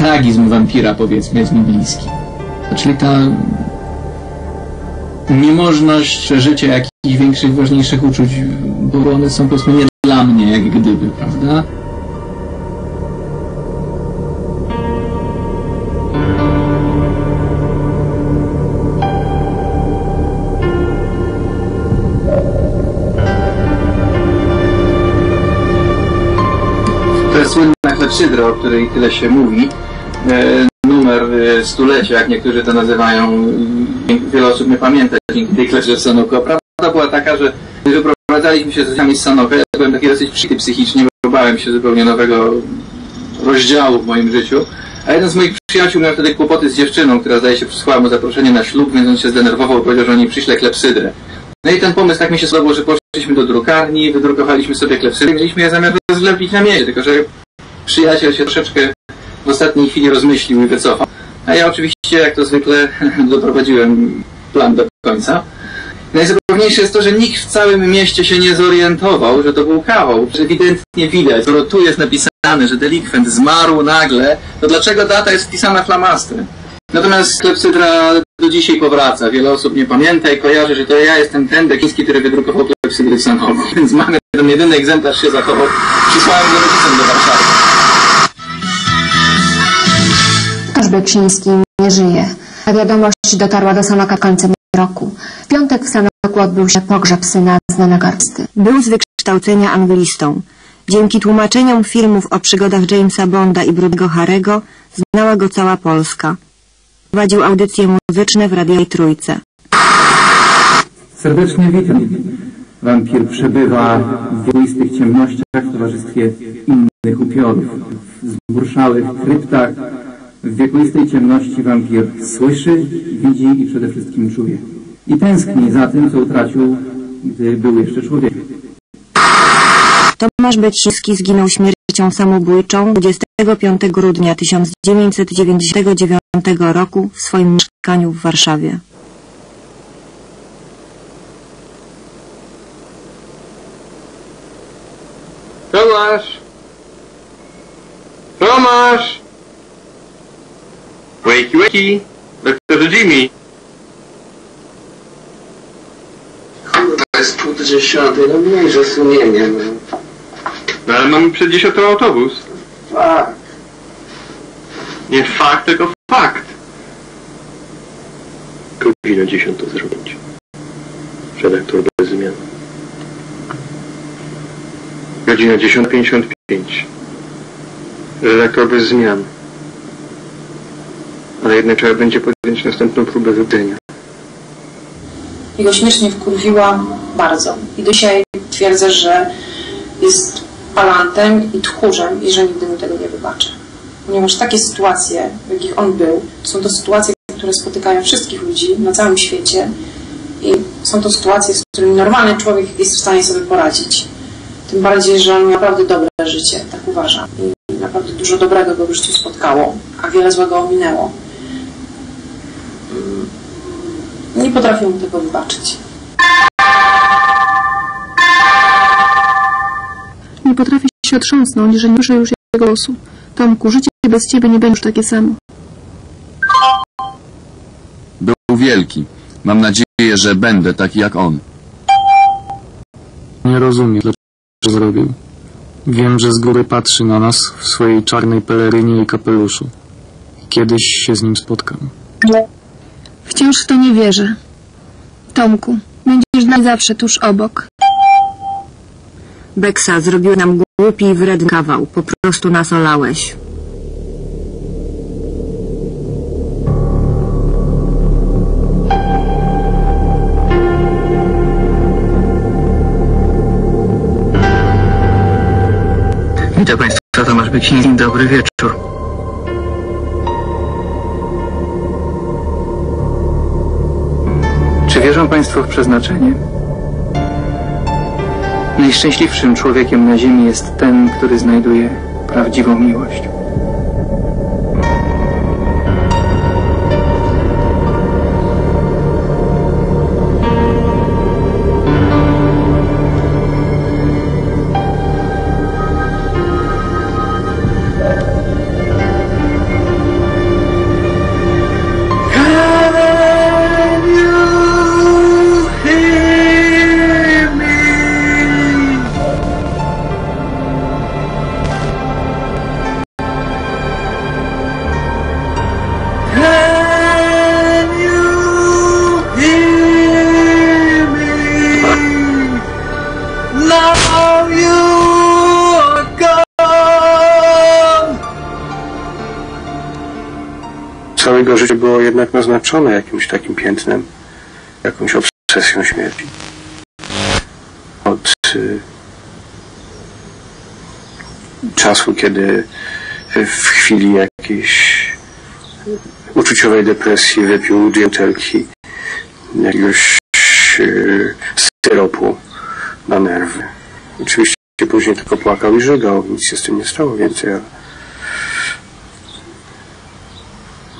tragizm wampira, powiedzmy, jest mi bliski. Czyli ta niemożność przeżycia jakichś większych, ważniejszych uczuć, bo one są powiedzmy nie dla mnie, jak gdyby, prawda? To jest słynna klepsydra, o której tyle się mówi. E, numer e, stulecia, jak niektórzy to nazywają. I Wiele osób nie pamięta dzięki tej klepsydrze Sanoku. A prawda była taka, że wyprowadzaliśmy się z nami z Sanoka, ja byłem taki dosyć przyty psychicznie, bałem się zupełnie nowego rozdziału w moim życiu. A jeden z moich przyjaciół miał wtedy kłopoty z dziewczyną, która zdaje się przysłała mu zaproszenie na ślub, więc on się zdenerwował, powiedział, że oni przyśle klepsydrę. No i ten pomysł tak mi się spodobał, że poszliśmy do drukarni, wydrukowaliśmy sobie klepsydry, mieliśmy je zamiar rozlepić na mieście, tylko że przyjaciel się troszeczkę ostatniej chwili rozmyślił i wycofał. A ja oczywiście, jak to zwykle, doprowadziłem plan do końca. Najzabawniejsze jest to, że nikt w całym mieście się nie zorientował, że to był kawał. Że ewidentnie widać, skoro tu jest napisane, że delikwent zmarł nagle, to dlaczego data jest wpisana flamastrem? Natomiast klepsydra do dzisiaj powraca. Wiele osób nie pamięta i kojarzy, że to ja jestem ten Dekiński, który wydrukował klepsydry w Sanoku. Więc mamy ten jedyny egzemplarz się zachował. Przysłałem go rodzicom do Warszawy. Beksiński nie żyje, a wiadomość dotarła do Sanoka końcem roku. W piątek w Sanoku odbył się pogrzeb syna znanego artysty. Był z wykształcenia anglistą. Dzięki tłumaczeniom filmów o przygodach Jamesa Bonda i Brudnego Harego znała go cała Polska. Prowadził audycje muzyczne w Radiej Trójce. Serdecznie witam. Wampir przebywa w wiekuistych ciemnościach w towarzystwie innych upiorów. W zburszałych kryptach, w wiekuistej ciemności wampir słyszy, widzi i przede wszystkim czuje. I tęskni za tym, co utracił, gdy był jeszcze człowiekiem. Tomasz Betrzyński zginął śmiercią samobójczą 25 grudnia 1999 roku w swoim mieszkaniu w Warszawie. Tomasz! Tomasz! Wakey, wakey! Doktorze Jimmy! Kurwa, jest pół do dziesiątej, no mniejsze sumienie, no. No ale mamy przed dziesiątą autobus. Fak. Nie fakt, tylko fakt. Godzina dziesiątą zrobić. Redaktor bez zmian. Godzina 10.55. Redaktor bez zmian. Ale jednak trzeba będzie podjąć następną próbę wybrania. I go śmiesznie wkurwiła bardzo. I dzisiaj twierdzę, że jest palantem i tchórzem i że nigdy mu tego nie wybaczę. Ponieważ takie sytuacje, w jakich on był, są to sytuacje, które spotykają wszystkich ludzi na całym świecie i są to sytuacje, z którymi normalny człowiek jest w stanie sobie poradzić. Tym bardziej, że on miał naprawdę dobre życie, tak uważam. I naprawdę dużo dobrego go w życiu spotkało, a wiele złego ominęło. Mm. Nie potrafię mu tego wybaczyć. Nie potrafię się otrząsnąć, że nie słyszę już jego głosu. Tomku, życie bez ciebie nie będzie już takie samo. Był wielki. Mam nadzieję, że będę taki jak on. Nie rozumiem, dlaczego to zrobił. Wiem, że z góry patrzy na nas w swojej czarnej pelerynie i kapeluszu. Kiedyś się z nim spotkam. Wciąż w to nie wierzę. Tomku, będziesz dla mnie zawsze tuż obok. Beksa zrobił nam głupi i wredny kawał. Po prostu nas olałeś. Witam Państwa, Tomasz Beksiński. Dobry wieczór. Państwo w przeznaczenie? Najszczęśliwszym człowiekiem na ziemi jest ten, który znajduje prawdziwą miłość. Było jednak naznaczone jakimś takim piętnem, jakąś obsesją śmierci. Od y, czasu, kiedy w, chwili jakiejś uczuciowej depresji wypił dwie jakiegoś y, syropu na nerwy. Oczywiście później tylko płakał i żygał, nic się z tym nie stało więcej, ale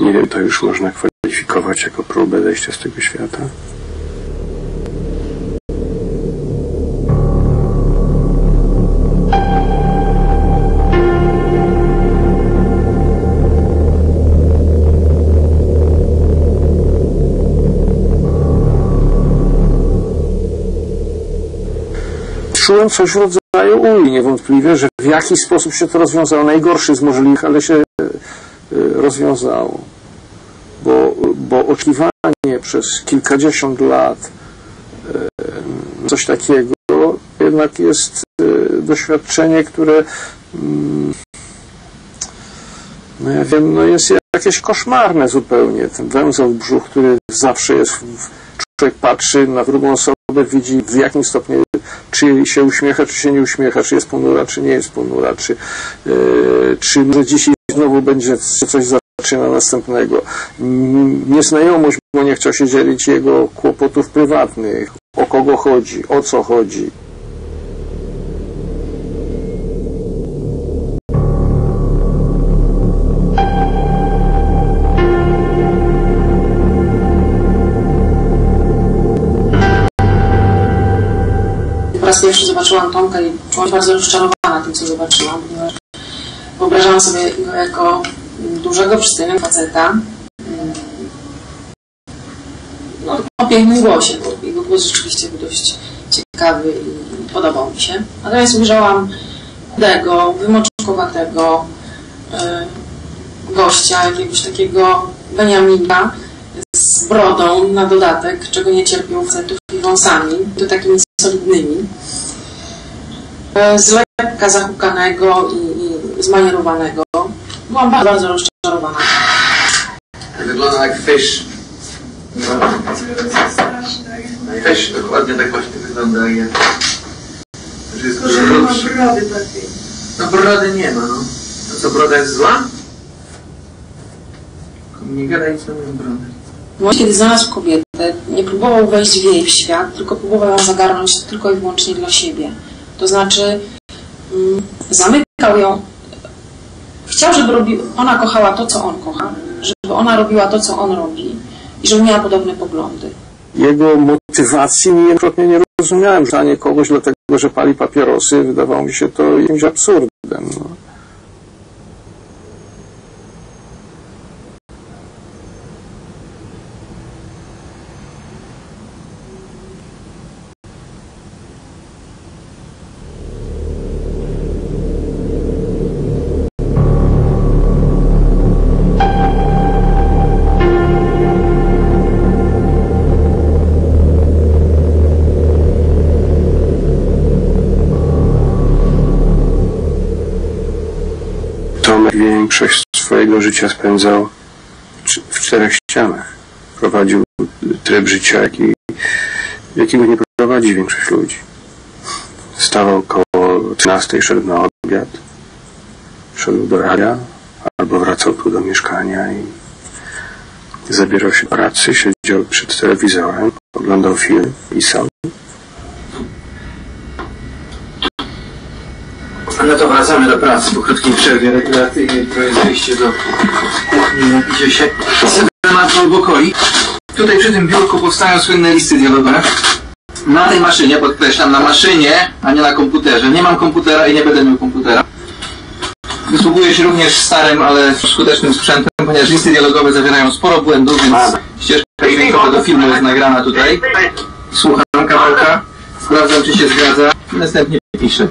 nie wiem, to już można kwalifikować jako próbę zejścia z tego świata. Czułem coś w rodzaju uli, niewątpliwie, że w jakiś sposób się to rozwiązało. Najgorszy z możliwych, ale się rozwiązało. Bo, bo oczekiwanie przez kilkadziesiąt lat e, coś takiego jednak jest e, doświadczenie, które mm, no ja wiem, no jest jakieś koszmarne zupełnie. Ten węzeł w brzuch, który zawsze jest, człowiek patrzy na drugą osobę, widzi w jakim stopniu, czy się uśmiecha, czy się nie uśmiecha, czy jest ponura, czy nie jest ponura, czy, yy, czy może dzisiaj znowu będzie coś zaczyna następnego. Nieznajomość, bo nie chciał się dzielić jego kłopotów prywatnych, o kogo chodzi, o co chodzi. Po raz zobaczyłam Tomka i czułam się bardzo rozczarowana tym, co zobaczyłam, ponieważ wyobrażałam sobie go jako dużego, przystojnego faceta no, o pięknym głosie, bo jego głos rzeczywiście był dość ciekawy i podobał mi się. Natomiast ujrzałam chudego, wymoczkowatego y, gościa, jakiegoś takiego Beniamina z brodą na dodatek, czego nie cierpią facetów i wąsami, to takimi solidnymi. E, Z lekka zahukanego i zmanierowanego. Byłam bardzo, bardzo rozczarowana. Wygląda jak fish. No. Fish dokładnie tak właśnie wygląda. Jak... Że jest dużo brody takiej. No brody nie ma, no. To co, broda jest zła? Nie gadaj nic na moją brodę. W momencie, kiedy znalazł kobietę, nie próbował wejść w jej świat, tylko próbował ją zagarnąć tylko i wyłącznie dla siebie. To znaczy, mm, zamykał ją. Chciał, żeby robi, ona kochała to, co on kocha, żeby ona robiła to, co on robi i żeby miała podobne poglądy. Jego motywacji niejednokrotnie nie rozumiałem. Żanie kogoś dlatego, że pali papierosy, wydawało mi się to jakimś absurdem. No. Swojego życia spędzał w czterech ścianach. Prowadził tryb życia, jaki, jakiego nie prowadzi większość ludzi. Wstawał około 13 i szedł na obiad. Szedł do radia albo wracał tu do mieszkania i zabierał się pracy, siedział przed telewizorem, oglądał film, pisał. No to wracamy do pracy po krótkiej przerwie rekreacyjnej, to jest wyjście do kuchni, napicie się serenatu albo coli. Tutaj przy tym biurku powstają słynne listy dialogowe. Na tej maszynie, podkreślam, na maszynie, a nie na komputerze. Nie mam komputera i nie będę miał komputera. Wysługuję się również starym, ale skutecznym sprzętem, ponieważ listy dialogowe zawierają sporo błędów, więc ścieżka dźwiękowa do filmu jest nagrana tutaj. Słucham kawałka, sprawdzam czy się zgadza następnie piszę.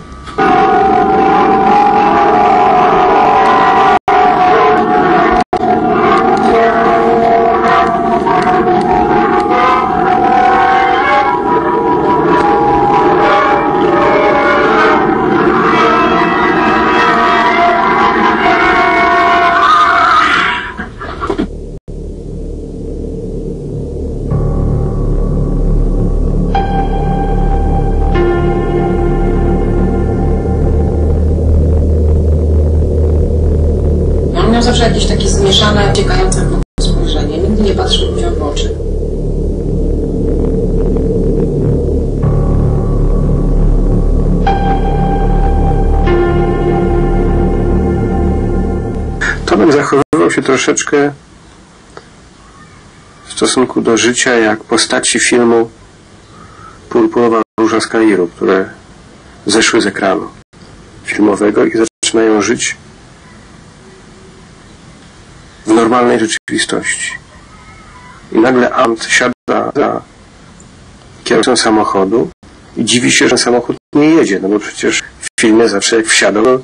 Zachowywał się troszeczkę w stosunku do życia jak postaci filmu Purpurowa Róża z Kairu, które zeszły z ekranu filmowego i zaczynają żyć w normalnej rzeczywistości. I nagle Ant siada za kierowcą samochodu i dziwi się, że samochód nie jedzie, no bo przecież w filmie zawsze jak wsiadał, to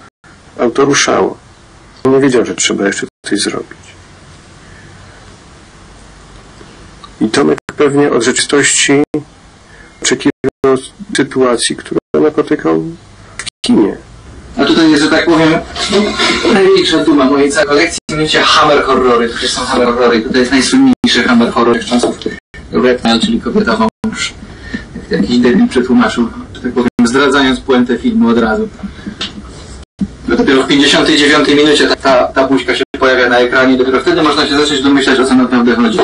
auto ruszało. Nie wiedział, że trzeba jeszcze coś zrobić. I Tomek pewnie od rzeczywistości oczekiwał sytuacji, które napotykał w kinie. A tutaj jest, że tak powiem, największa duma mojej całej kolekcji, mianowicie Hammer Horrory. Tutaj są Hammer Horrory. Tutaj jest najsłynniejszy Hammer Horror z czasów czyli kobieta wąż. Jak jakiś debil przetłumaczył, że tak powiem, zdradzając puentę filmu od razu. Dopiero w 59 minucie ta, ta, ta buźka się pojawia na ekranie, dopiero wtedy można się zacząć domyślać, o co naprawdę chodzi.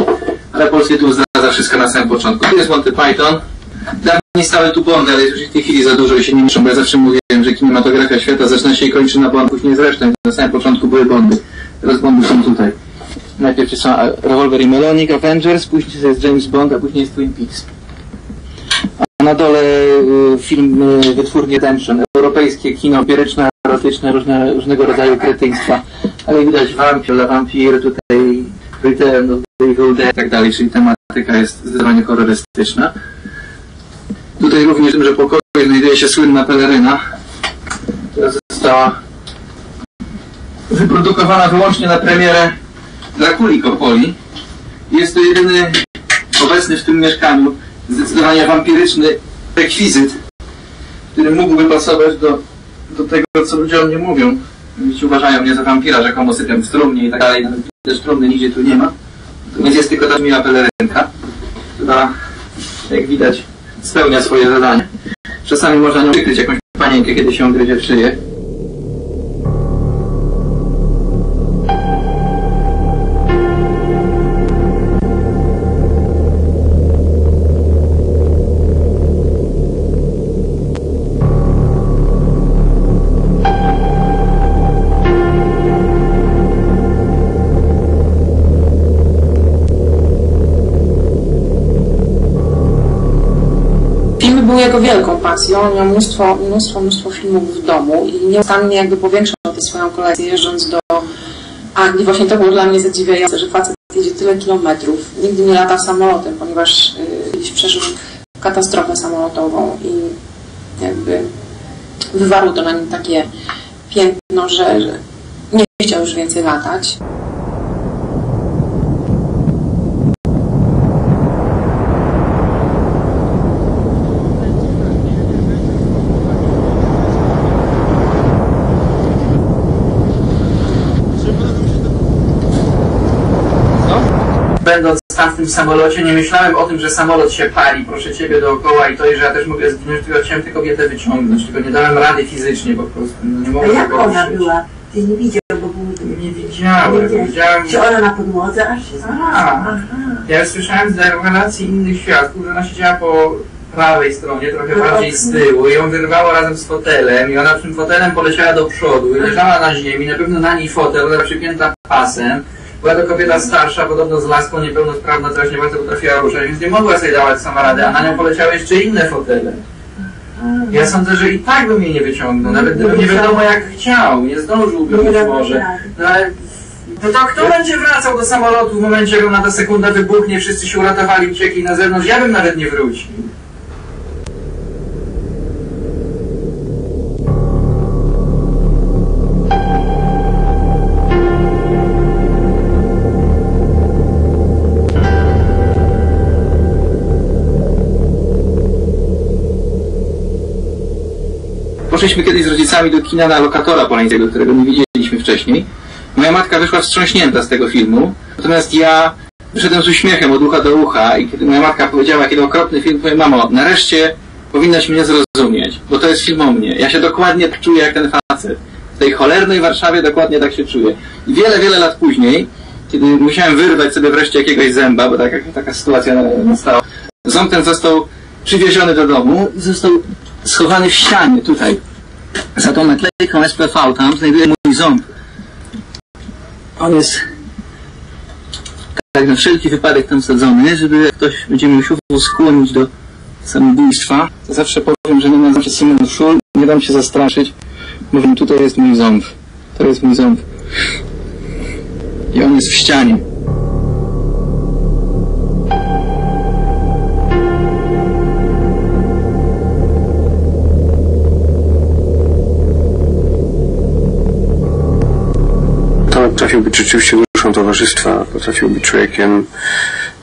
Ale polski tytuł zdradza wszystko na samym początku. Tu jest Monty Python. Dawniej stały tu Bondy, ale już w tej chwili za dużo i się nie mieszczą, bo ja zawsze mówiłem, że kinematografia świata zaczyna się i kończy na Bond, później zresztą. Na samym początku były Bondy. Teraz Bondy są tutaj. Najpierw są Revolver i Melonic, Avengers, później jest James Bond, a później jest Twin Peaks. A na dole y, film y, wytwórnie Redemption, europejskie kino opieryczne, erotyczne, różne, różnego rodzaju kretyństwa. Ale widać Vampir, La Vampire, tutaj Return of the Evil Dead i tak dalej, czyli tematyka jest zdecydowanie horrorystyczna. Tutaj również w tymże pokoju znajduje się słynna peleryna, która została wyprodukowana wyłącznie na premierę Drakuli Coppoli. Jest to jedyny obecny w tym mieszkaniu zdecydowanie wampiryczny rekwizyt, który mógłby pasować do, do tego, co ludzie o mnie mówią. Ludzie uważają mnie za wampira, rzekomo sypiam w trumnie i tak dalej. Też trumny nigdzie tu nie ma. Więc jest tylko ta miła pelerynka, która, jak widać, spełnia swoje zadanie. Czasami można nią wykryć jakąś panienkę, kiedy się gryzie w szyję. On miał mnóstwo, mnóstwo, mnóstwo filmów w domu i nieustannie jakby powiększał tę swoją kolekcję jeżdżąc do Anglii. Właśnie to było dla mnie zadziwiające, że facet jedzie tyle kilometrów, nigdy nie lata samolotem, ponieważ y, kiedyś przeżył katastrofę samolotową i jakby wywarło to na nim takie piętno, że nie chciał już więcej latać. Będąc tam w tym samolocie, nie myślałem o tym, że samolot się pali, proszę Ciebie, dookoła i to, i że ja też mogę zginąć, tylko chciałem tę kobietę wyciągnąć, tylko nie dałem rady fizycznie po prostu. No, nie A mogłem jak tego ona ruszyć. była? Ty nie widział, bo był... Nie widziałem, widziałem... Czy ona na podłodze aż się A, ja słyszałem z relacji innych świadków, że ona siedziała po prawej stronie, trochę No, bardziej z tyłu i ją wyrwało razem z fotelem i ona tym fotelem poleciała do przodu i leżała na ziemi, na pewno na niej fotel, była przypięta pasem. Była to kobieta starsza, podobno z laską, niepełnosprawna, też nie bardzo potrafiła ruszać, więc nie mogła sobie dawać sama rady, a na nią poleciały jeszcze inne fotele. Ja sądzę, że i tak bym jej nie wyciągnął, nawet gdybym nie wiadomo jak chciał, nie zdążyłbym być może. No ale no to kto będzie wracał do samolotu w momencie, jak ona ta sekunda wybuchnie, wszyscy się uratowali, uciekli na zewnątrz, ja bym nawet nie wrócił. Poszliśmy kiedyś z rodzicami do kina na lokatora Polańskiego, którego nie widzieliśmy wcześniej. Moja matka wyszła wstrząśnięta z tego filmu, natomiast ja wyszedłem z uśmiechem od ucha do ucha i kiedy moja matka powiedziała, kiedy okropny film, powiem, mamo, nareszcie powinnaś mnie zrozumieć, bo to jest film o mnie. Ja się dokładnie czuję jak ten facet. tej cholernej Warszawie dokładnie tak się czuję. I wiele, wiele lat później, kiedy musiałem wyrwać sobie wreszcie jakiegoś zęba, bo taka, taka sytuacja nastała, ząb ten został przywieziony do domu i został schowany w ścianie tutaj. Za tą naklejką SPV tam znajduje mój ząb. On jest tak na wszelki wypadek tam sadzony, żeby ktoś będzie mnie usiłował skłonić do samobójstwa, zawsze powiem, że nie nazywam się Simon Szul, nie dam się zastraszyć. Mówię, tutaj jest mój ząb. To jest mój ząb. I on jest w ścianie. Być rzeczywiście duszą towarzystwa, potrafił być człowiekiem,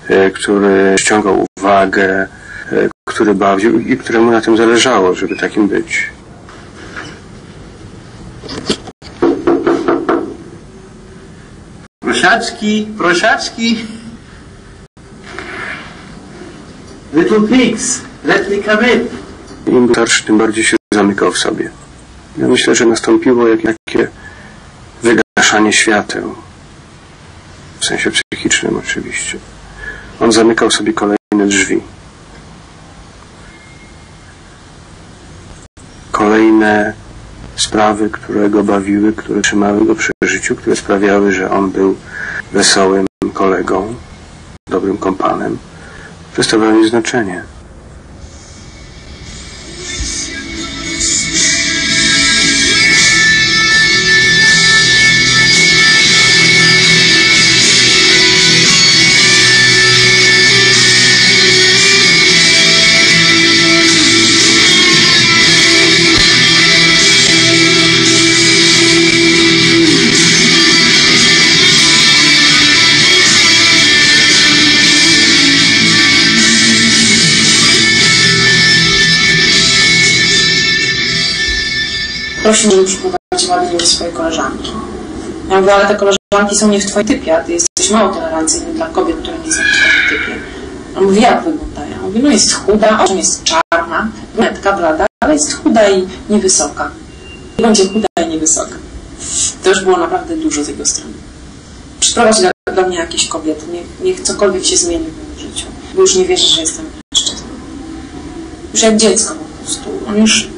e, który ściągał uwagę, e, który bawił i któremu na tym zależało, żeby takim być. Prosiaczki, prosiaczki. Little pigs, let me come in. Im starszy, tym bardziej się zamykał w sobie. Ja myślę, że nastąpiło jak, takie wygaszanie świateł. W sensie psychicznym oczywiście. On zamykał sobie kolejne drzwi. Kolejne sprawy, które go bawiły, które trzymały go przy życiu, które sprawiały, że on był wesołym kolegą, dobrym kompanem, przestawały mieć znaczenie. Prosił, żeby przyprowadziła do swoje koleżanki. Ja mówię, ale te koleżanki są nie w twoim typie, a ty jesteś mało tolerancyjny dla kobiet, które nie są w twoim typie. On mówi, jak wyglądają? Ja mówię, no jest chuda, owszem jest czarna, brunetka, blada, ale jest chuda i niewysoka. I będzie chuda i niewysoka. To już było naprawdę dużo z jego strony. Przyprowadź do, do mnie jakieś kobiety, niech, niech cokolwiek się zmieni w moim życiu. Bo już nie wierzę, że jestem mężczyzną. Już jak dziecko po prostu. On już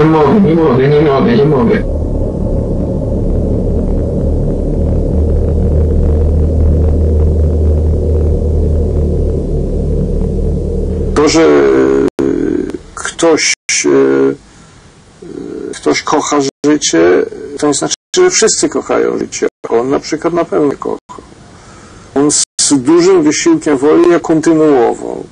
Nie mogę, nie mogę, nie mogę, nie mogę. To, że e, ktoś, e, e, ktoś kocha życie, to nie znaczy, że wszyscy kochają życie. On na przykład na pewno kocha. On z dużym wysiłkiem woli je kontynuował.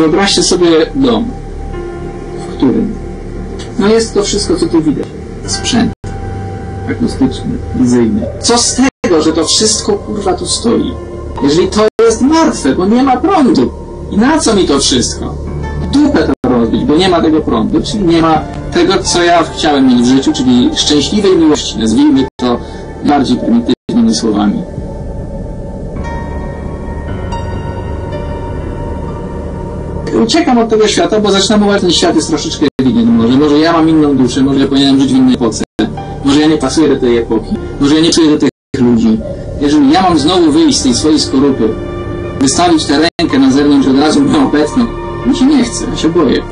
Wyobraźcie sobie dom, w którym no jest to wszystko, co tu widać. Sprzęt akustyczny, wizyjny. Co z tego, że to wszystko kurwa tu stoi? Jeżeli to jest martwe, bo nie ma prądu. I na co mi to wszystko? Dupę to rozbić, bo nie ma tego prądu, czyli nie ma tego, co ja chciałem mieć w życiu, czyli szczęśliwej miłości, nazwijmy to bardziej prymitywnymi słowami. Uciekam od tego świata, bo zaczynam uważać, że ten świat jest troszeczkę winien może. Może ja mam inną duszę, może ja powinienem żyć w innej epoce. Może ja nie pasuję do tej epoki. Może ja nie czuję do tych ludzi. Jeżeli ja mam znowu wyjść z tej swojej skorupy wystawić tę rękę na zewnątrz od razu mnie obecną. Mi się nie chce, ja się boję.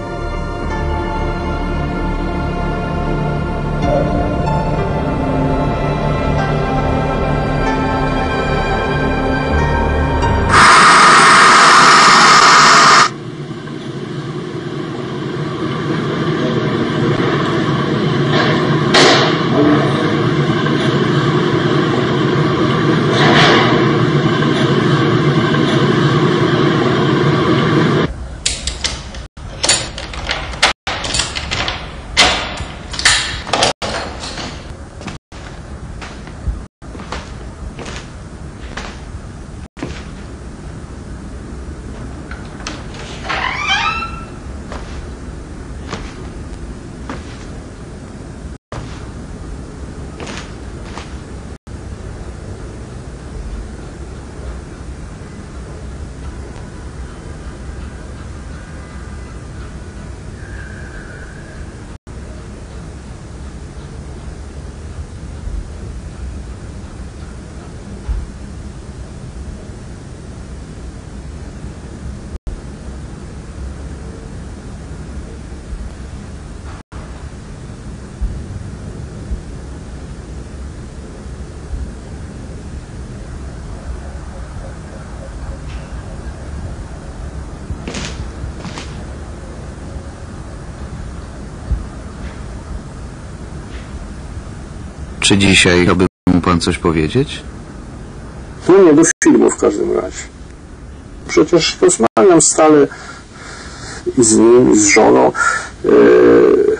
Czy dzisiaj chciałby mu pan coś powiedzieć? No nie do filmu w każdym razie. Przecież rozmawiam stale z nim, z żoną. Yy,